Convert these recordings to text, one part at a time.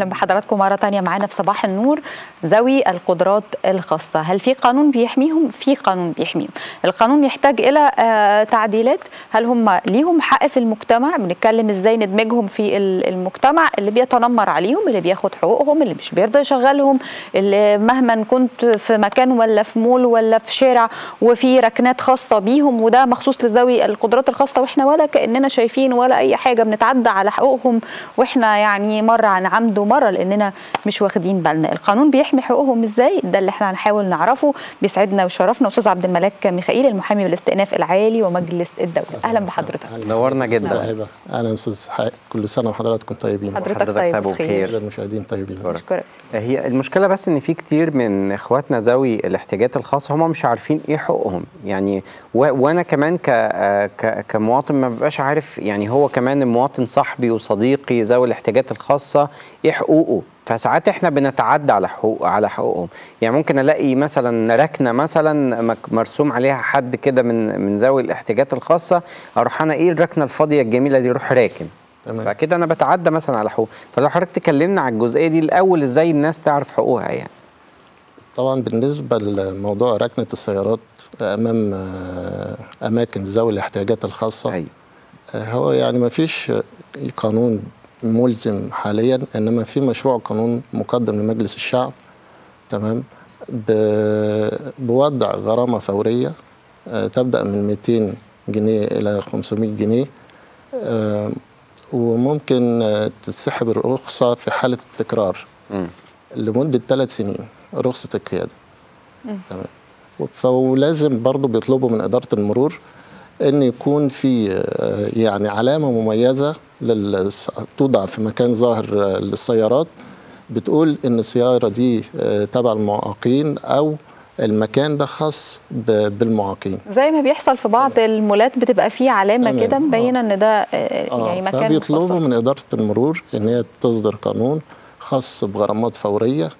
أهلا بحضراتكم مرة تانية معانا في صباح النور ذوي القدرات الخاصة. هل في قانون بيحميهم؟ في قانون بيحميهم. القانون يحتاج إلى آه، تعديلات. هل هم ليهم حق في المجتمع؟ بنتكلم إزاي ندمجهم في ال- المجتمع؟ اللي بيتنمر عليهم اللي بياخد حقوقهم اللي مش بيرضى يشغلهم اللي مهما كنت في مكان ولا في مول ولا في شارع وفي ركنات خاصة بيهم وده مخصوص لذوي القدرات الخاصة وإحنا ولا كأننا شايفين ولا أي حاجة بنتعدى على حقوقهم وإحنا يعني مرة عن عمد ومره لأننا مش واخدين بالنا. القانون بيحمي حقوقهم إزاي؟ ده اللي إحنا هنحاول نعرفه بيسعدنا ويشرفنا. أستاذ عبد الملاك ميخائيل المحامي بالاستئناف العالي ومجلس الدولة. أهلا بحضرتك. نورنا جدا. أهلا أستاذ كل سنة وحضراتكم طيبين. حضرتك حضرتك طيب طيب وبخير. المشاهدين طيبين. اشكرك هي المشكلة بس إن في كتير من إخواتنا ذوي الاحتياجات الخاصة هم مش عارفين إيه حقوقهم. يعني و... وأنا كمان ك... ك... كمواطن ما ببقاش عارف يعني هو كمان المواطن صاحبي وصديقي ذوي الاحتياجات الخاصة إيه حقوقه. فساعات إحنا بنتعدى على حقوق على حقوقهم. يعني ممكن ألاقي مثلا ركنة مثلا مرسوم عليها حد كده من من ذوي الاحتياجات الخاصة أروح أنا إيه الركنة الفاضية الجميلة دي أروح راكن. تمام. فكده أنا بتعدى مثلا على حقوق. فلو حضرتك تكلمنا على الجزئية دي الأول إزاي الناس تعرف حقوقها يعني؟ طبعا بالنسبة لموضوع ركنة السيارات أمام آه، أماكن ذوي الاحتياجات الخاصة أيوه. آه، هو يعني ما فيش قانون ملزم حاليا إنما في مشروع قانون مقدم لمجلس الشعب تمام؟ بوضع غرامة فورية آه، تبدأ من 200 جنيه إلى 500 جنيه آه، وممكن آه، تتسحب الرخصة في حالة التكرار. لمدة ثلاث سنين رخصة القيادة. تمام؟ فلازم برضو بيطلبوا من إدارة المرور إن يكون في يعني علامة مميزة للس- توضع في مكان ظاهر آه، للسيارات بتقول إن السيارة دي آه، تبع المعاقين أو المكان ده خاص بالمعاقين زي ما بيحصل في بعض المولات بتبقى فيه علامة. كده مبينة إن ده آه، آه، يعني مكان فبيطلبوا. من إدارة المرور إن هي تصدر قانون خاص بغرامات فورية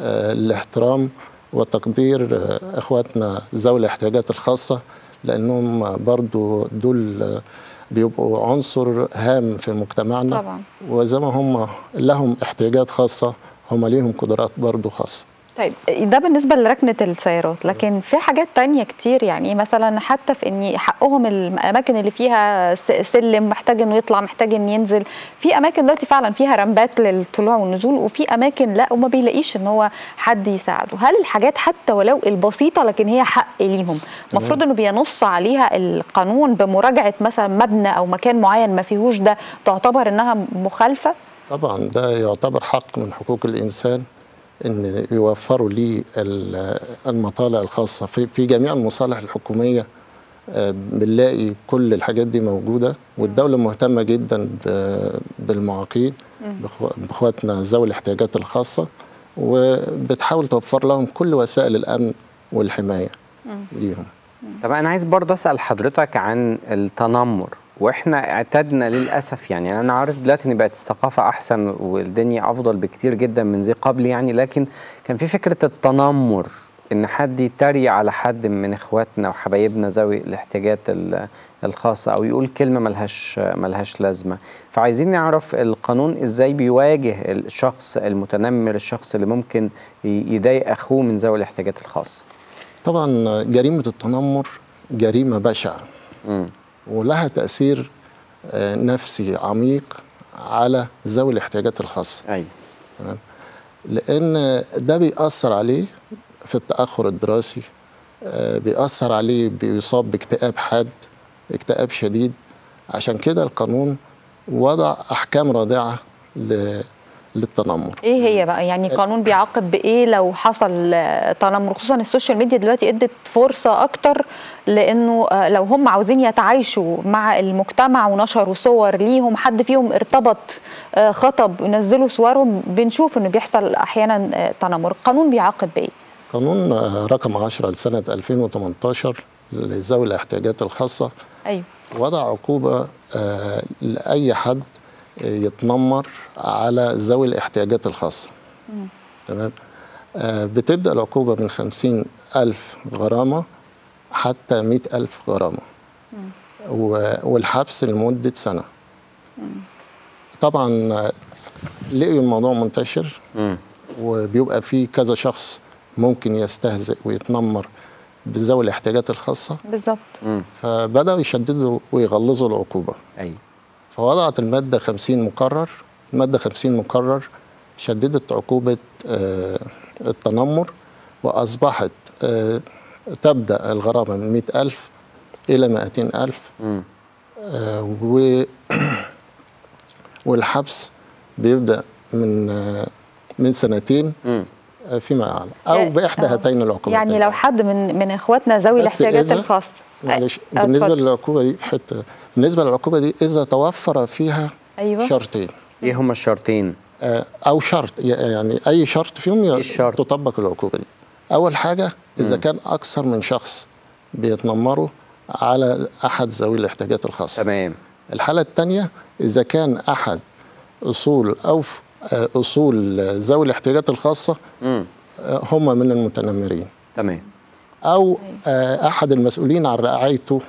آه لاحترام وتقدير آه إخواتنا ذوي الاحتياجات الخاصة لأنهم برضو دول آه بيبقوا عنصر هام في مجتمعنا. طبعا. وزي ما هم لهم احتياجات خاصة هم ليهم قدرات برضو خاصة. طيب ده بالنسبة لركنة السيارات لكن في حاجات تانية كتير يعني مثلا حتى في ان حقهم الأماكن اللي فيها سلم محتاج إنه يطلع محتاج إنه ينزل في أماكن دلوقتي فعلا فيها رمبات للطلوع والنزول وفي أماكن لا وما بيلاقيش إن هو حد يساعده. هل الحاجات حتى ولو البسيطة لكن هي حق ليهم؟ المفروض إنه بينص عليها القانون بمراجعة مثلا مبنى أو مكان معين ما فيهوش ده تعتبر إنها مخالفة؟ طبعا ده يعتبر حق من حقوق الإنسان. إن يوفروا لي ال- المطالع الخاصة. في في جميع المصالح الحكومية آه، بنلاقي كل الحاجات دي موجودة والدولة مهتمة جدا بالمعاقين بإخواتنا ذوي الاحتياجات الخاصة وبتحاول توفر لهم كل وسائل الأمن والحماية ليهم. طب أنا عايز برضه أسأل حضرتك عن التنمر. وإحنا اعتدنا للأسف يعني أنا عارف دلوقتي إن بقت الثقافة أحسن والدنيا أفضل بكتير جدا من ذي قبل يعني لكن كان في فكرة التنمر إن حد يتريق على حد من إخواتنا وحبايبنا ذوي الاحتياجات ال- الخاصة أو يقول كلمة ملهاش ملهاش لازمة. فعايزين نعرف القانون إزاي بيواجه الشخص المتنمر الشخص اللي ممكن يضايق أخوه من ذوي الاحتياجات الخاصة. طبعا جريمة التنمر جريمة بشعة. ولها تأثير آه، نفسي عميق على ذوي الاحتياجات الخاصة. أيوه لأن ده بيأثر عليه في التأخر الدراسي آه، بيأثر عليه بيصاب باكتئاب حاد اكتئاب شديد. عشان كده القانون وضع أحكام رادعة للتنمر. إيه هي بقى؟ يعني قانون بيعاقب بإيه لو حصل آه، تنمر؟ خصوصا السوشيال ميديا دلوقتي إدت فرصة أكتر لإنه آه، لو هم عاوزين يتعايشوا مع المجتمع ونشروا صور ليهم حد فيهم ارتبط آه، خطب ونزلوا صورهم بنشوف إنه بيحصل أحيانا آه، تنمر. القانون بيعاقب بإيه؟ قانون آه، رقم 10 لسنة 2018 لذوي الاحتياجات الخاصة. أيوه. وضع عقوبة آه، لأي حد آه، يتنمر على ذوي الاحتياجات الخاصة. تمام؟ آه، بتبدأ العقوبة من خمسين ألف غرامة حتى مئة ألف غرامة. والحبس لمدة سنة. طبعا لقيوا الموضوع منتشر. وبيبقى فيه كذا شخص ممكن يستهزئ ويتنمر بذوي الاحتياجات الخاصة. بالظبط. فبدأوا يشددوا ويغلظوا العقوبة. أيوه. فوضعت المادة 50 مقرر المادة 50 مقرر شددت عقوبة آه، التنمر وأصبحت آه، تبدأ الغرامة من 100 ألف إلى 200 ألف. آه، و والحبس بيبدأ من من سنتين فيما أعلى أو يعني- بإحدى. هاتين العقوبتين يعني لو حد من من إخواتنا ذوي الاحتياجات الخاصة معلش بالنسبة اتفضل. للعقوبة دي في حتة بالنسبة للعقوبة دي إذا توفر فيها أيوه. شرطين. إيه هما الشرطين؟ آه، أو شرط يعني أي شرط فيهم ي- الشرط؟ تطبق العقوبة دي. أول حاجة إذا كان أكثر من شخص بيتنمروا على أحد ذوي الاحتياجات الخاصة. تمام. الحالة الثانية إذا كان أحد أصول أو أصول ذوي الاحتياجات الخاصة هم من المتنمرين. تمام. أو آه، أحد المسؤولين عن رعايته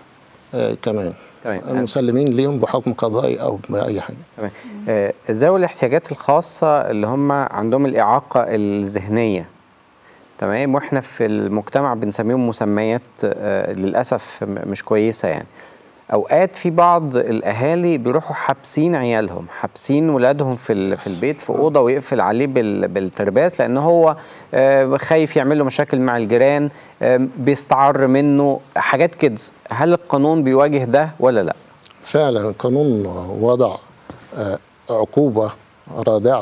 آه، كمان. تمام. المسلمين ليهم بحكم قضائي أو بأي حاجة. تمام. آه، ذوي الاحتياجات الخاصة اللي هم عندهم الإعاقة الذهنية. تمام. وإحنا في المجتمع بنسميهم مسميات آه، للأسف م- مش كويسة يعني. أوقات في بعض الأهالي بيروحوا حابسين عيالهم حابسين ولادهم في في البيت في أوضة ويقفل عليه بال- بالترباس لأن هو آه، خايف يعمل له مشاكل مع الجيران آه، بيستعر منه حاجات كده. هل القانون بيواجه ده ولا لأ؟ فعلا القانون وضع آه،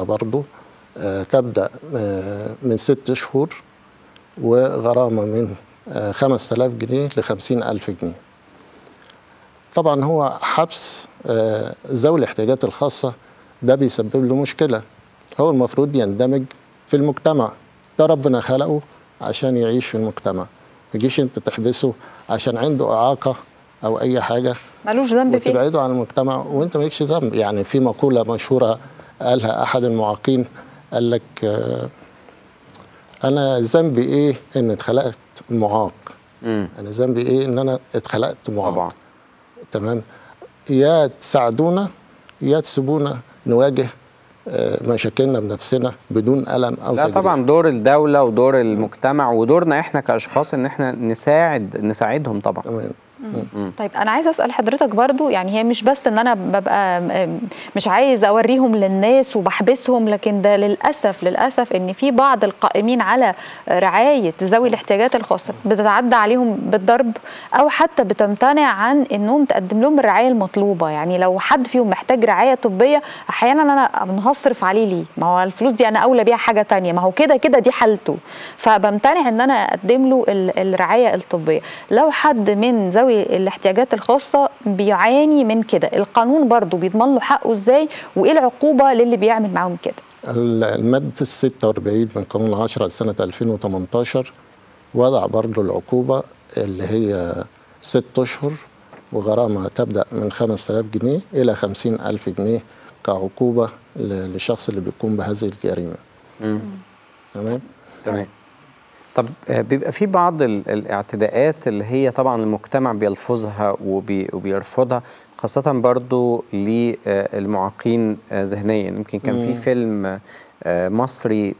برضو آه، تبدأ آه، من ست شهور وغرامة من آه، 5000 جنيه ل 50000 جنيه. طبعا هو حبس آه، ذوي الاحتياجات الخاصة. ده بيسبب له مشكلة. هو المفروض يندمج في المجتمع. ده ربنا خلقه عشان يعيش في المجتمع. ما تجيش انت تحبسه عشان عنده إعاقة أو أي حاجة ملوش ذنب فيه. وتبعده عن المجتمع وانت مالكش ذنب. يعني في مقولة مشهورة قالها أحد المعاقين قال لك آه، أنا ذنبي إيه إن اتخلقت معاق. أنا ذنبي إيه إن أنا اتخلقت معاق؟ طبعا. تمام؟ يا تساعدونا يا تسيبونا نواجه آه، مشاكلنا بنفسنا بدون ألم أو لا تجريح. طبعا دور الدولة ودور المجتمع ودورنا إحنا كأشخاص إن إحنا نساعد نساعدهم طبعا. تمام. طيب أنا عايزة أسأل حضرتك برضو يعني هي مش بس إن أنا ببقى مش عايز أوريهم للناس وبحبسهم لكن ده للأسف للأسف إن في بعض القائمين على رعاية ذوي الاحتياجات الخاصة بتتعدى عليهم بالضرب أو حتى بتمتنع عن إنهم تقدم لهم الرعاية المطلوبة. يعني لو حد فيهم محتاج رعاية طبية أحيانا أنا أنا هصرف عليه ليه؟ ما هو الفلوس دي أنا أولى بيها حاجة تانية. ما هو كده كده دي حالته. فبمتنع إن أنا أقدم له ال- الرعاية الطبية. لو حد من ذوي الاحتياجات الخاصة بيعاني من كده. القانون برضو بيضمن له حقه إزاي وإيه العقوبة للي بيعمل معاهم كده. المادة ال 46 من قانون 10 سنة 2018 وضع برضه العقوبة اللي هي ست أشهر وغرامة تبدأ من 5000 جنيه إلى 50000 جنيه كعقوبة للشخص اللي بيقوم بهذه الجريمة. تمام؟ تمام. طب آه، بيبقى في بعض ال- الاعتداءات اللي هي طبعا المجتمع بيلفظها وبي وبيرفضها خاصة برضو للمعاقين آه، ذهنيا. يمكن كان في فيلم آه، مصري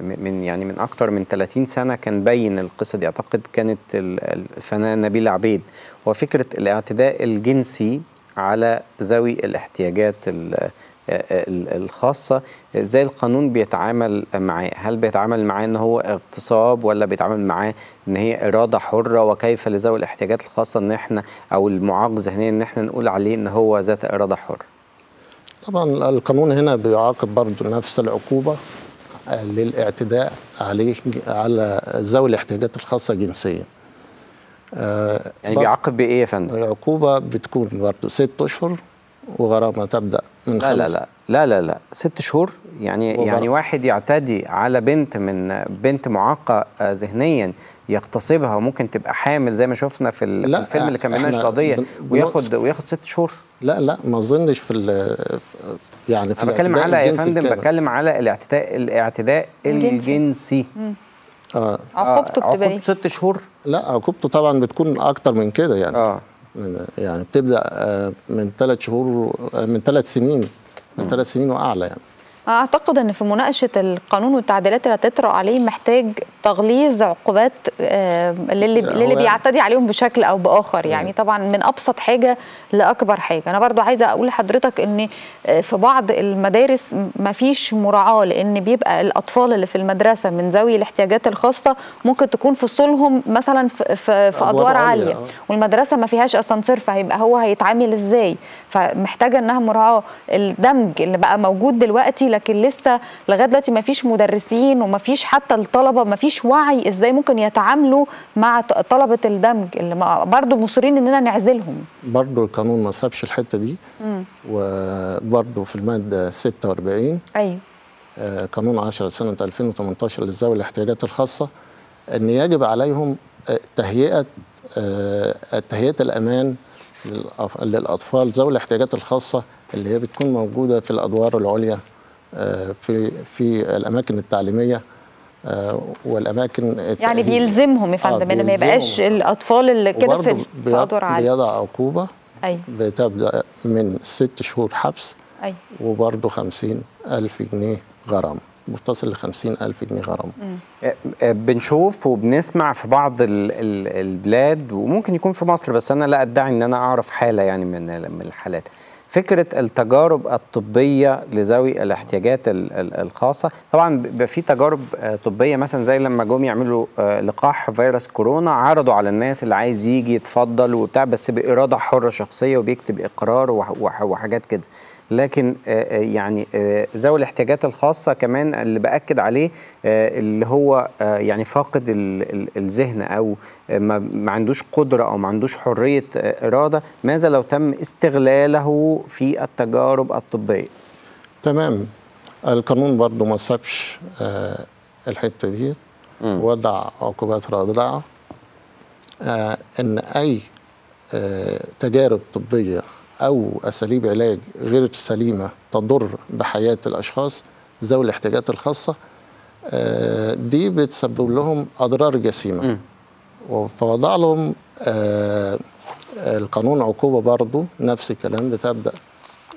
من يعني من أكتر من 30 سنة كان بين القصة دي. أعتقد كانت ال- الفنانة نبيلة عبيد. وفكرة الاعتداء الجنسي على ذوي الاحتياجات ال- ال- الخاصة إزاي القانون بيتعامل معاه. هل بيتعامل معاه إن هو اغتصاب ولا بيتعامل معاه إن هي إرادة حرة وكيف لذوي الاحتياجات الخاصة إن إحنا أو المعاق ذهنيا إن إحنا نقول عليه إن هو ذات إرادة حرة؟ طبعا القانون هنا بيعاقب برضه نفس العقوبة آه، للاعتداء عليه على ذوي الاحتياجات الخاصة جنسيا. آه، يعني بيعاقب بإيه يا فندم؟ العقوبة بتكون برضه ست أشهر. وغرامة تبدأ من لا لا خمس- لا لا لا لا. ست شهور يعني وغرق. يعني واحد يعتدي على بنت من بنت معاقة آه، ذهنيا يغتصبها وممكن تبقى حامل زي ما شفنا في, ال- في لا، الفيلم اللي كان بيناقش القضية بن- وياخد وياخد ست شهور. لا لا ما أظنش في يعني في أنا بتكلم الاعتداء على يا الجنسي فندم. بتكلم على الاعتداء الاعتداء الجنسي. الجنسي. آه عقوبته بتبقى إيه؟ ست شهور. لا عقوبته طبعا بتكون أكتر من كده يعني. آه. يعني بتبدأ آه، من ثلاث شهور آه، من ثلاث سنين من ثلاث سنين وأعلى يعني. أعتقد إن في مناقشة القانون والتعديلات اللي هتطرق عليه محتاج تغليظ عقوبات آه، للي للي بيعتدي عليهم بشكل أو بآخر. يعني. طبعا من أبسط حاجة لأكبر حاجة. أنا برضو عايزة أقول لحضرتك إن آه، في بعض المدارس ما فيش مراعاة لأن بيبقى الأطفال اللي في المدرسة من ذوي الاحتياجات الخاصة ممكن تكون فصولهم مثلا في, في, أدوار عالية، عالية. آه. والمدرسة ما فيهاش أسانسير فهيبقى هو هيتعامل إزاي؟ فمحتاجة إنها مراعاة. الدمج اللي بقى موجود دلوقتي لكن لسه لغاية دلوقتي ما فيش مدرسين وما فيش حتى الطلبة ما فيش وعي إزاي ممكن يتعاملوا مع طلبة الدمج اللي برضو مصرين إننا نعزلهم. برضو القانون ما سابش الحتة دي. مم. وبرضو في المادة 46 أيوه. آه، قانون 10 سنة 2018 لذوي الاحتياجات الخاصة أن يجب عليهم آه، تهيئة آه، تهيئة الأمان للأف- للأطفال ذوي الاحتياجات الخاصة اللي هي بتكون موجودة في الأدوار العليا. في في الأماكن التعليمية آه، والأماكن يعني. بيلزمهم يا آه، فندم إن ما يبقاش. الأطفال اللي كده في, ادوار عاليه بيضع عقوبة أيوه بتبدأ من ست شهور حبس أيوه وبرضه خمسين ألف جنيه غرامة. متصل لخمسين ألف جنيه غرامة. آه، آه، بنشوف وبنسمع في بعض ال- ال- البلاد وممكن يكون في مصر بس أنا لا أدعي إن أنا أعرف حالة يعني من الحالات. فكرة التجارب الطبية لذوي الاحتياجات ال- ال- الخاصة. طبعا بيبقى في تجارب آه، طبية مثلا زي لما جم يعملوا آه، لقاح فيروس كورونا عرضوا على الناس اللي عايز يجي يتفضل وبتاع بس بإرادة حرة شخصية وبيكتب وح- وحاجات كده. لكن آه، آه، يعني آه، ذوي الاحتياجات الخاصة كمان اللي بأكد عليه اللي هو يعني فاقد ال- ال- الذهن أو آه، ما عندوش قدرة أو ما عندوش حرية آه، إرادة ماذا لو تم استغلاله في التجارب الطبية؟ تمام. القانون برضو ما سابش الحتة دي. وضع عقوبات رادعة. إن أي تجارب طبية أو أساليب علاج غير سليمة تضر بحياة الأشخاص ذوي الاحتياجات الخاصة آه دي بتسبب لهم أضرار جسيمة مم. فوضع لهم آه القانون عقوبة برضو نفس الكلام بتبدأ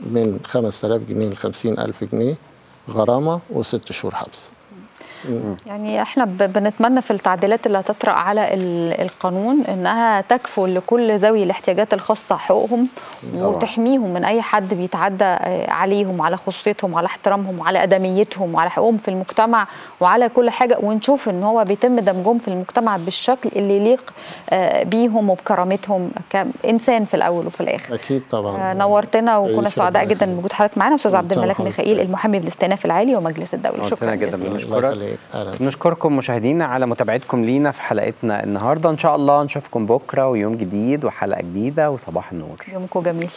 من 5000 جنيه ل 50000 جنيه غرامة وست شهور حبس يعني إحنا بنتمنى في التعديلات اللي هتطرأ على ال- القانون انها تكفل لكل ذوي الاحتياجات الخاصة حقوقهم. وتحميهم من أي حد بيتعدى آه، عليهم على خصوصيتهم على احترامهم وعلى أدميتهم وعلى حقوقهم في المجتمع وعلى كل حاجة ونشوف إن هو بيتم دمجهم في المجتمع بالشكل اللي يليق آه، بيهم وبكرامتهم كإنسان في الأول وفي الآخر أكيد طبعا آه، نورتنا وكنا سعداء. جدا بوجود حضرتك معانا أستاذ عبد الملك ميخائيل. المحامي بالاستئناف العالي ومجلس الدولة شكرا جدا بنشكرك. وسهلا. نشكركم مشاهدينا على متابعتكم لينا في حلقتنا النهارده. إن شاء الله نشوفكم بكرة ويوم جديد وحلقة جديدة وصباح النور. يومكم جميل.